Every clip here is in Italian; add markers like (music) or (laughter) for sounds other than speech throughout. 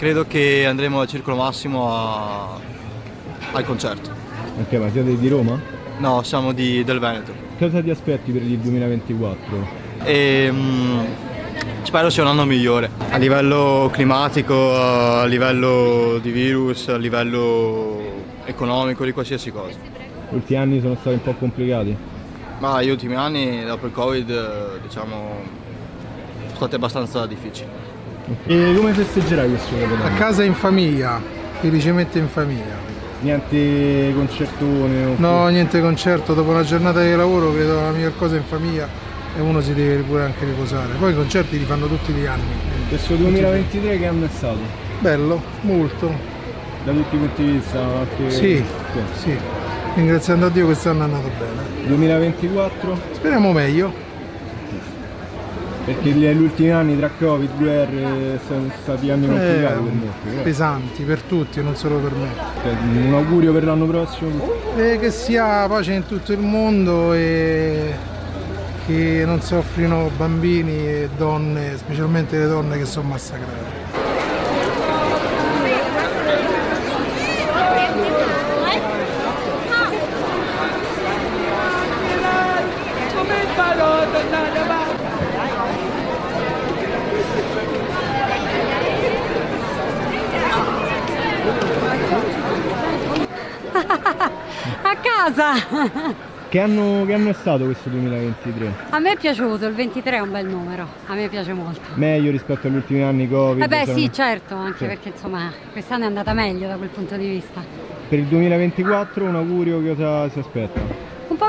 Credo che andremo al Circolo Massimo a... al concerto. Ok, ma siete di Roma? No, siamo di... del Veneto. Cosa ti aspetti per il 2024? E, mm, spero sia un anno migliore. A livello climatico, a livello di virus, a livello economico, di qualsiasi cosa. Gli ultimi anni sono stati un po' complicati? Ma gli ultimi anni, dopo il Covid, diciamo, sono stati abbastanza difficili. E come festeggerai questo Capodanno? A casa in famiglia, felicemente in famiglia. Niente concertone? No, niente concerto, dopo una giornata di lavoro credo la miglior cosa in famiglia e uno si deve pure anche riposare. Poi i concerti li fanno tutti gli anni. Questo 2023 che anno è stato? Bello, molto. Da tutti i punti di vista? Anche... Sì, sì. Ringraziando a Dio quest'anno è andato bene. 2024? Speriamo meglio. Perché gli ultimi anni tra Covid, guerre, sono stati anni complicati Eh, per molti. pesanti per tutti, non solo per me. Cioè, Un augurio per l'anno prossimo? E che sia pace in tutto il mondo e che non soffrino bambini e donne, specialmente le donne che sono massacrate. A casa! Che anno, che anno è stato questo 2023? A me è piaciuto, il 23 è un bel numero, a me piace molto. Meglio rispetto agli ultimi anni Covid? Eh beh sono- sì, certo, anche Sì. perché insomma quest'anno è andata meglio da quel punto di vista. Per il 2024 un augurio cosa si aspetta?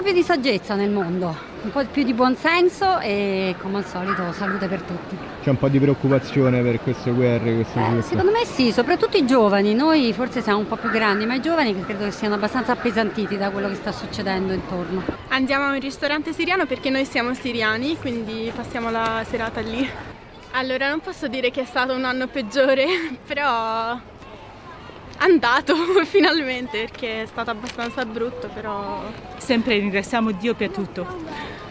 Po' più di saggezza nel mondo, un po' più di buonsenso e come al solito salute per tutti. C'è un po' di preoccupazione per queste guerre, queste Eh, secondo me sì, soprattutto i giovani, noi forse siamo un po' più grandi, ma i giovani credo che siano abbastanza appesantiti da quello che sta succedendo intorno. Andiamo a un ristorante siriano perché noi siamo siriani, quindi passiamo la serata lì. Allora, non posso dire che è stato un anno peggiore, (laughs) però andato (laughs) finalmente perché è stato abbastanza brutto, però Sempre ringraziamo Dio per tutto.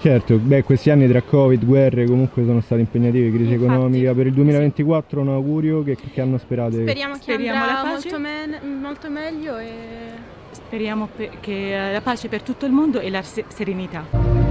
Certo, beh, questi anni tra Covid, guerre comunque sono stati impegnativi, crisi Infatti, economica. Per il 2024 un augurio che, che anno sperate? speriamo che Speriamo andrà la pace. molto, men- molto meglio e Speriamo pe- che eh, la pace per tutto il mondo e la se- serenità.